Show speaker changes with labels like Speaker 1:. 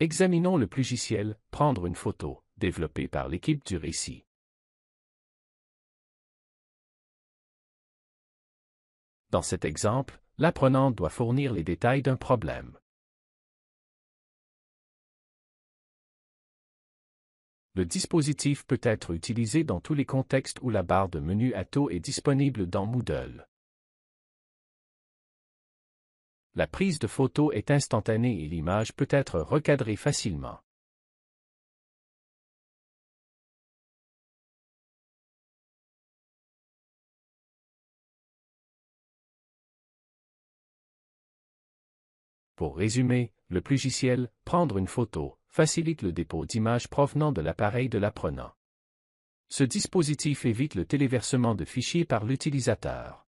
Speaker 1: Examinons le logiciel « Prendre une photo » développé par l'équipe du récit. Dans cet exemple, l'apprenant doit fournir les détails d'un problème. Le dispositif peut être utilisé dans tous les contextes où la barre de menu Atto est disponible dans Moodle. La prise de photo est instantanée et l'image peut être recadrée facilement. Pour résumer, le logiciel « Prendre une photo » facilite le dépôt d'images provenant de l'appareil de l'apprenant. Ce dispositif évite le téléversement de fichiers par l'utilisateur.